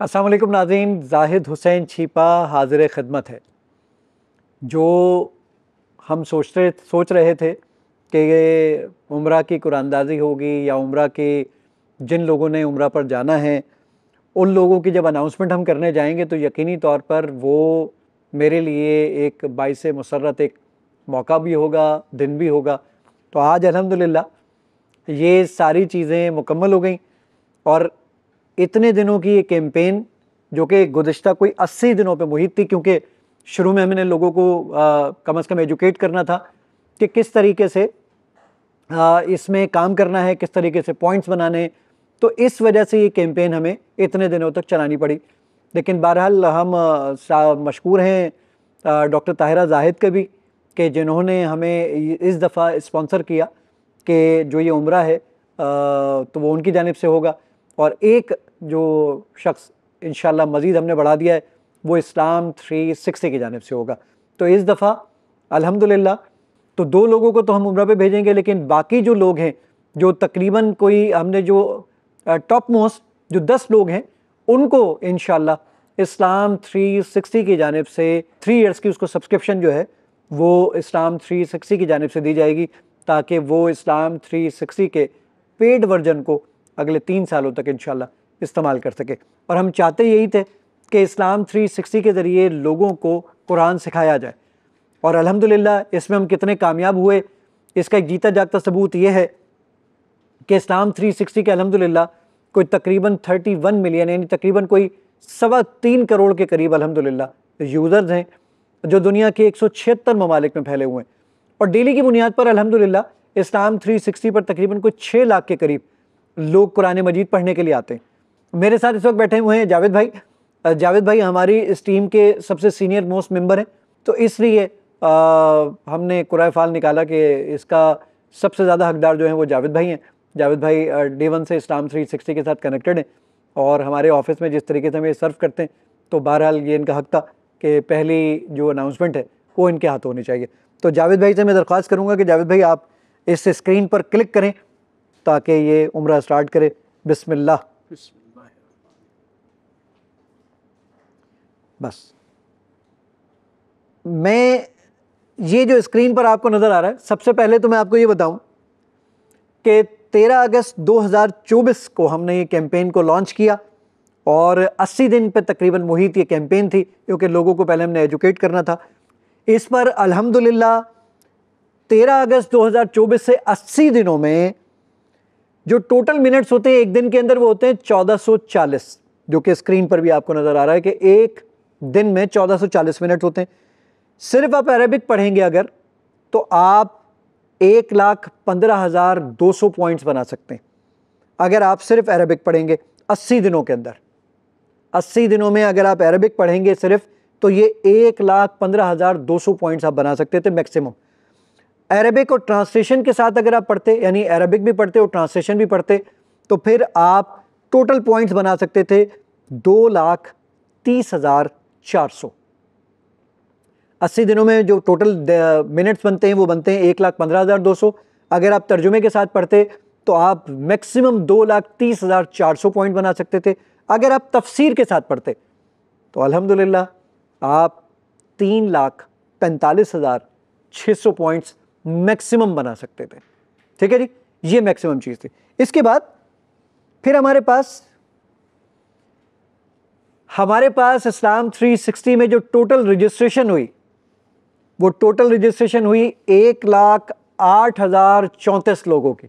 असलम नाजीन जाहिद हुसैन छिपा हाजिर खदमत है। जो हम सोच रहे सोच रहे थे कि ये उम्र की कुरानदाजी होगी या उम्र के जिन लोगों ने उम्र पर जाना है, उन लोगों की जब अनाउंसमेंट हम करने जाएँगे तो यकीनी तौर पर वो मेरे लिए एक बाईस मसरत एक मौका भी होगा, दिन भी होगा। तो आज अलहमदिल्ला ये सारी चीज़ें मुकम्मल हो गई और इतने दिनों की ये कैंपेन जो कि गुज्त कोई अस्सी दिनों पर मुहित थी क्योंकि शुरू में हमने लोगों को आ, कम अज़ कम एजुकेट करना था कि किस तरीके से आ, इसमें काम करना है किस तरीके से पॉइंट्स बनाने तो इस वजह से ये कैंपेन हमें इतने दिनों तक चलानी पड़ी। लेकिन बहरहाल हम मशहूर हैं डॉक्टर ताहिरा जाहिद के भी कि जिन्होंने हमें इस दफ़ा स्पॉन्सर किया कि जो ये उम्र है तो वो उनकी जानब से होगा। और एक जो शख्स इन मज़ीद हमने बढ़ा दिया है, वो इस्लाम थ्री सिक्सटी की जानब से होगा। तो इस दफ़ा, अल्हम्दुलिल्लाह तो दो लोगों को तो हम उम्र पे भेजेंगे, लेकिन बाकी जो लोग हैं, जो तकरीबन कोई हमने जो टॉप मोस्ट, जो दस लोग हैं, उनको इन इस्लाम थ्री सिक्सटी की जानब से, थ्री ईयर्स की उसको सब्सक्रिप्शन जो है, वो इस्लाम थ्री सिक्सटी की जानब से दी जाएगी, ताकि वो इस्लाम थ्री सिक्सटी के पेड वर्जन को अगले तीन सालों तक इन इस्तेमाल कर सके। और हम चाहते यही थे कि इस्लाम 360 के ज़रिए लोगों को कुरान सिखाया जाए। और अल्हम्दुलिल्लाह इसमें हम कितने कामयाब हुए, इसका एक जीता जागता सबूत ये है कि इस्लाम 360 के अल्हम्दुलिल्लाह कोई तकरीबन 31 मिलियन यानी तकरीबन कोई सवा तीन करोड़ के करीब अल्हम्दुलिल्लाह यूज़र्स हैं, जो दुनिया के एक सौ छिहत्तर ममालिक में फैले हुए हैं। और डेली की बुनियाद पर अल्हम्दुलिल्लाह इस्लाम 360 पर तकरीबन कोई छः लाख के करीब लोग कुरान मजीद पढ़ने के लिए आते हैं। मेरे साथ इस वक्त बैठे हुए हैं जावेद भाई। जावेद भाई हमारी इस टीम के सबसे सीनियर मोस्ट मेंबर हैं। तो इसलिए हमने कुरान फाल निकाला कि इसका सबसे ज़्यादा हकदार जो है वो जावेद भाई हैं। जावेद भाई डे वन से इस्लाम थ्री सिक्सटी के साथ कनेक्टेड हैं और हमारे ऑफ़िस में जिस तरीके से हमें सर्व करते हैं तो बहरहाल ये इनका हक था कि पहली जो अनाउंसमेंट है, वो इनके हाथ होनी चाहिए। तो जावेद भाई से मैं दरख्वास्त करूँगा कि जावेद भाई आप इस स्क्रीन पर क्लिक करें ताकि ये उम्र स्टार्ट करे। बिस्मिल्लाह। बस। मैं ये जो स्क्रीन पर आपको नज़र आ रहा है, सबसे पहले तो मैं आपको ये बताऊँ कि 13 अगस्त 2024 को हमने ये कैंपेन को लॉन्च किया और 80 दिन पे तकरीबन मुहित ये कैंपेन थी क्योंकि लोगों को पहले हमने एजुकेट करना था। इस पर अल्हम्दुलिल्लाह 13 अगस्त 2024 से 80 दिनों में जो टोटल मिनट्स होते हैं एक दिन के अंदर वो होते हैं 1440 जो कि स्क्रीन पर भी आपको नज़र आ रहा है कि एक दिन में 1440 मिनट होते हैं। सिर्फ़ आप अरेबिक पढ़ेंगे अगर तो आप एक लाख पंद्रह हज़ार दो सौ पॉइंट्स बना सकते हैं। अगर आप सिर्फ़ अरेबिक पढ़ेंगे अस्सी दिनों के अंदर, अस्सी दिनों में अगर आप अरेबिक पढ़ेंगे सिर्फ़ तो ये एक लाख पंद्रह हज़ार दो सौ पॉइंट्स आप बना सकते थे मैक्सिमम अरबिक और ट्रांसलेशन के साथ अगर आप पढ़ते, यानी अरबिक भी पढ़ते और ट्रांसलेशन भी पढ़ते तो फिर आप टोटल पॉइंट्स बना सकते थे दो लाख तीस हज़ार चार सौ। अस्सी दिनों में जो टोटल मिनट्स बनते हैं, वो बनते हैं एक लाख पंद्रह हज़ार दो सौ। अगर आप तर्जुमे के साथ पढ़ते तो आप मैक्सिमम दो लाख तीस हज़ार चार सौ पॉइंट बना सकते थे। अगर आप तफसीर के साथ पढ़ते तो अल्हम्दुलिल्लाह आप तीन लाख पैंतालीस हज़ार छः सौ पॉइंट्स मैक्सिमम बना सकते थे। ठीक है जी? ये मैक्सिमम चीज़ थी। इसके बाद फिर हमारे पास हमारे पास इस्लाम 360 में जो टोटल रजिस्ट्रेशन हुई, वो टोटल रजिस्ट्रेशन हुई एक लाख आठ हज़ार चौंतीस लोगों की।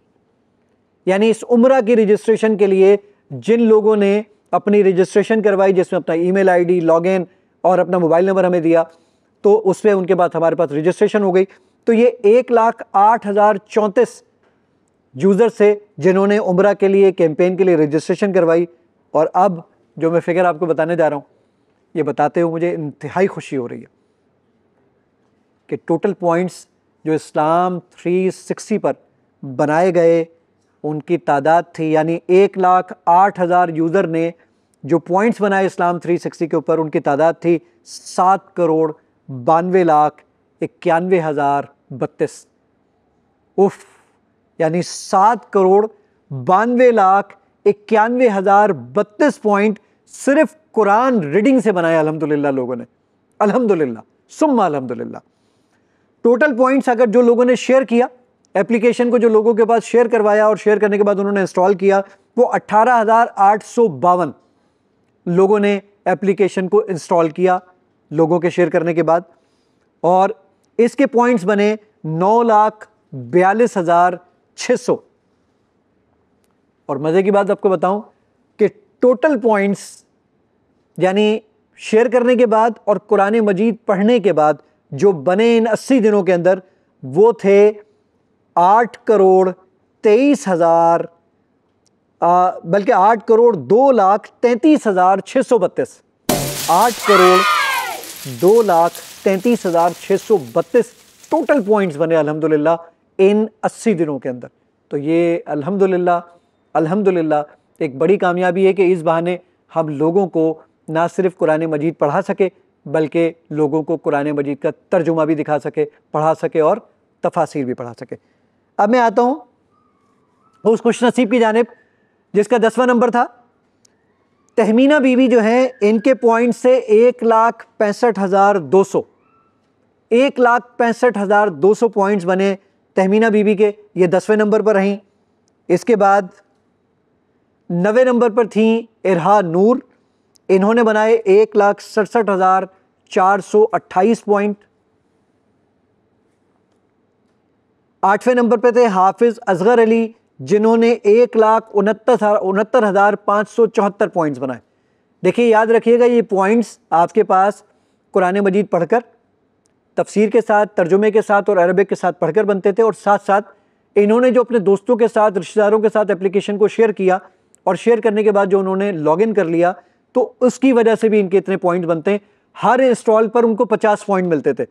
यानी इस उम्र की रजिस्ट्रेशन के लिए जिन लोगों ने अपनी रजिस्ट्रेशन करवाई, जिसमें अपना ईमेल आईडी लॉगिन और अपना मोबाइल नंबर हमें दिया तो उस पर उनके बाद हमारे पास रजिस्ट्रेशन हो गई। तो ये एक लाख आठ हज़ार चौंतीस यूज़र से जिन्होंने उम्र के लिए कैंपेन के लिए रजिस्ट्रेशन करवाई। और अब जो मैं फिगर आपको बताने जा रहा हूँ, ये बताते हुए मुझे इंतहाई खुशी हो रही है कि टोटल पॉइंट्स जो इस्लाम 360 पर बनाए गए, उनकी तादाद थी, यानी एक लाख आठ हज़ार यूज़र ने जो पॉइंट्स बनाए इस्लाम 360 के ऊपर, उनकी तादाद थी सात करोड़ बानवे लाख इक्यानवे हज़ार बत्तीस। उफ, यानी सात करोड़ बानवे लाख इक्यानवे हज़ार बत्तीस पॉइंट सिर्फ़ कुरान रीडिंग से बनाया, अल्हम्दुलिल्लाह, लोगों ने। अल्हम्दुलिल्लाह, सुम्मा अल्हम्दुलिल्लाह। टोटल पॉइंट्स अगर जो लोगों ने शेयर किया, एप्लीकेशन को जो लोगों के पास शेयर करवाया और शेयर करने के बाद उन्होंने इंस्टॉल किया, वो अट्ठारह लोगों ने एप्लीकेशन को इंस्टॉल किया, लोगों के शेयर करने के बाद। और इसके पॉइंट्स बने नौ लाख बयालीस हज़ार छः सौ। और मज़े की बात आपको बताऊँ कि टोटल पॉइंट्स यानी शेयर करने के बाद और कुरान मजीद पढ़ने के बाद जो बने इन अस्सी दिनों के अंदर, वो थे आठ करोड़ तेईस हज़ार बल्कि आठ करोड़ दो लाख तैंतीस हज़ार छः सौ बत्तीस। आठ करोड़ दो लाख तैंतीस हज़ार छः सौ बत्तीस टोटल पॉइंट्स बने अल्हम्दुलिल्लाह इन अस्सी दिनों के अंदर। तो ये अल्हम्दुलिल्लाह अल्हम्दुलिल्लाह एक बड़ी कामयाबी है कि इस बहाने हम लोगों को ना सिर्फ़ कुरान मजीद पढ़ा सके, बल्कि लोगों को कुरान मजीद का तर्जुमा भी दिखा सके, पढ़ा सके और तफासिर भी पढ़ा सके। अब मैं आता हूँ उस खुश नसीब की जानब, जिसका दसवां नंबर था तहमीना बीवी जो है, इनके पॉइंट से एक लाख पैंसठ हज़ार दो सौ। एक लाख पैंसठ हज़ार दो सौ पॉइंट्स बने तहमीना बीवी के। ये दसवें नंबर पर रहीं। इसके बाद नवे नंबर पर थी इरहा नूर। इन्होंने बनाए एक लाख सड़सठ हज़ार चार सौ अट्ठाईस पॉइंट। आठवें नंबर पर थे हाफिज़ असगर अली जिन्होंने एक लाख उनहत्तर उनहत्तर हज़ार पाँच सौ चौहत्तर पॉइंट्स बनाए। देखिए, याद रखिएगा ये पॉइंट्स आपके पास कुरान मजीद पढ़कर, तफसीर के साथ, तर्जुमे के साथ और अरबिक के साथ पढ़कर बनते थे और साथ साथ इन्होंने जो अपने दोस्तों के साथ, रिश्तेदारों के साथ एप्लीकेशन को शेयर किया और शेयर करने के बाद जो उन्होंने लॉगिन कर लिया तो उसकी वजह से भी इनके इतने पॉइंट बनते हैं। हर इंस्टॉल पर उनको पचास पॉइंट मिलते थे।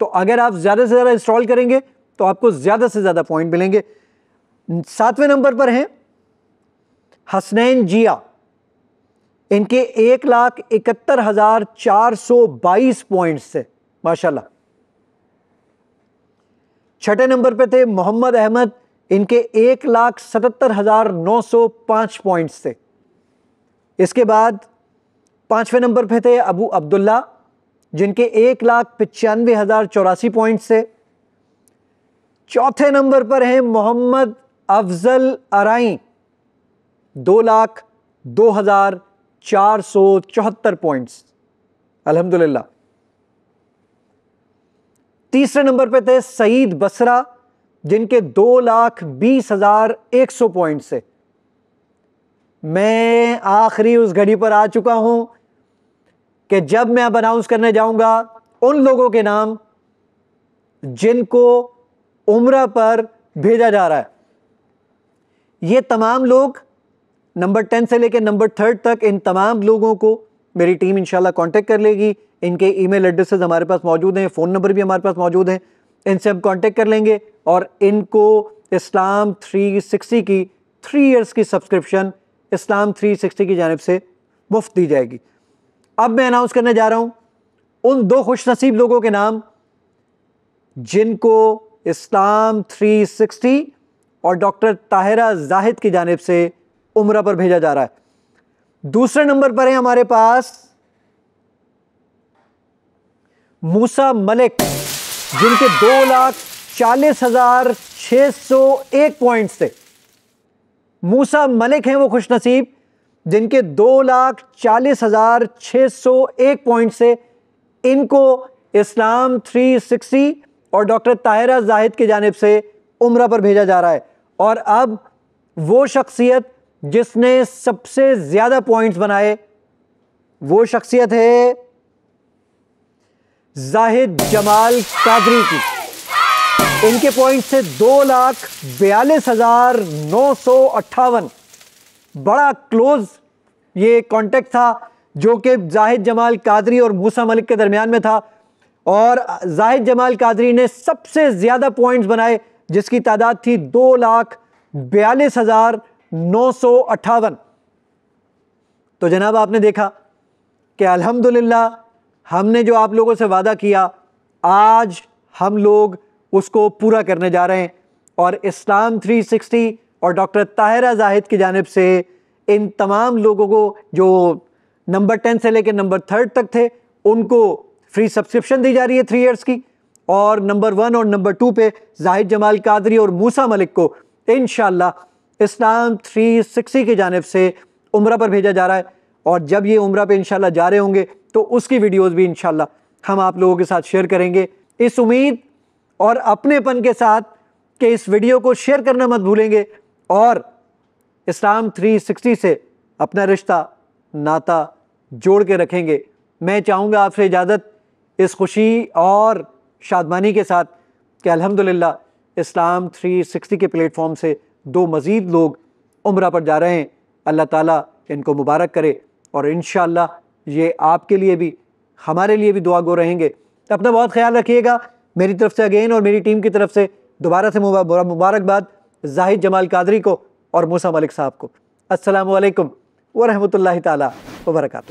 तो अगर आप ज़्यादा से ज़्यादा इंस्टॉल करेंगे तो आपको ज़्यादा से ज़्यादा पॉइंट मिलेंगे। सातवें नंबर पर हैं। हसनैन जिया, इनके एक लाख इकहत्तर हज़ार चार सौ बाईस पॉइंट्स से माशाल्लाह। छठे नंबर पे थे मोहम्मद अहमद, इनके एक लाख सतहत्तर हज़ार नौ सौ पाँच पॉइंट्स थे। इसके बाद पाँचवें नंबर पे थे अबू अब्दुल्ला, जिनके एक लाख पचानवे हज़ार चौरासी पॉइंट्स से चौथे नंबर पर हैं मोहम्मद अफजल अराई, दो लाख दो हज़ार चार सौ चौहत्तर पॉइंट्स अल्हम्दुलिल्लाह। तीसरे नंबर पे थे सईद बसरा, जिनके दो लाख बीस हज़ार एक सौ पॉइंट से। मैं आखिरी उस घड़ी पर आ चुका हूँ कि जब मैं अब अनाउंस करने जाऊँगा, उन लोगों के नाम जिनको उम्र पर भेजा जा रहा है। ये तमाम लोग नंबर टेन से लेकर नंबर थर्ड तक इन तमाम लोगों को मेरी टीम इंशाल्लाह कांटेक्ट कर लेगी। इनके ईमेल एड्रेसेस हमारे पास मौजूद हैं, फ़ोन नंबर भी हमारे पास मौजूद हैं। इनसे हम कांटेक्ट कर लेंगे और इनको इस्लाम 360 की, थ्री इयर्स की सब्सक्रिप्शन, इस्लाम 360 की जानब से मुफ़्त दी जाएगी। अब मैं अनाउंस करने जा रहा हूँ, उन दो खुश लोगों के नाम जिनको इस्लाम 360 और डॉक्टर ताहिरा जाहिद की जानब से उम्र पर भेजा जा रहा है। दूसरे नंबर पर है हमारे पास मूसा मलिक, जिनके दो लाख चालीस हज़ार छह सौ एक पॉइंट थे। मूसा मलिक हैं वो खुश नसीब जिनके दो लाख चालीस हज़ार छह सौ एक पॉइंट से इनको इस्लाम थ्री सिक्सटी और डॉक्टर ताहिरा जाहिद की जानब से उम्र पर भेजा जा रहा है। और अब वो शख्सियत जिसने सबसे ज़्यादा पॉइंट्स बनाए, वो शख्सियत है जाहिद जमाल कादरी की। इनके पॉइंट से दो लाख बयालीस हज़ार नौ सौ अट्ठावन। बड़ा क्लोज ये कांटेक्ट था जो कि जाहिद जमाल कादरी और मूसा मलिक के दरमियान में था। और जाहिद जमाल कादरी ने सबसे ज़्यादा पॉइंट्स बनाए जिसकी तादाद थी दो लाख बयालीस हज़ार नौ सौ अट्ठावन। तो जनाब, आपने देखा कि अल्हम्दुलिल्लाह हमने जो आप लोगों से वादा किया, आज हम लोग उसको पूरा करने जा रहे हैं और इस्लाम 360 और डॉक्टर ताहिरा जाहिद की जानब से इन तमाम लोगों को जो नंबर टेन से लेकर नंबर थर्ड तक थे, उनको फ्री सब्सक्रिप्शन दी जा रही है थ्री ईयर्स की। और नंबर वन और नंबर टू पे जाहिद जमाल कादरी और मूसा मलिक को इन इस्लाम थ्री सिक्सटी की जानब से उम्र पर भेजा जा रहा है। और जब ये उम्र पे इंशाल्लाह जा रहे होंगे तो उसकी वीडियोज़ भी इंशाल्लाह हम आप लोगों के साथ शेयर करेंगे। इस उम्मीद और अपनेपन के साथ कि इस वीडियो को शेयर करना मत भूलेंगे और इस्लाम 360 से अपना रिश्ता, नाता जोड़ के रखेंगे। मैं चाहूँगा आपसे इजाज़त, इस खुशी और शादमानी के साथ कि अल्हम्दुलिल्लाह, इस्लाम 360 के प्लेटफॉर्म से दो मज़ीद लोग उम्र पर जा रहे हैं। अल्लाह ताला इनको मुबारक करे और इन ये आपके लिए भी, हमारे लिए भी दुआ गो रहेंगे। तो अपना बहुत ख्याल रखिएगा। मेरी तरफ़ से अगेन और मेरी टीम की तरफ़ से दोबारा से मुबारकबाद जाहिद जमाल कादरी को और मूसा मलिक साहब को। असलकम वरहमल ताली वर्का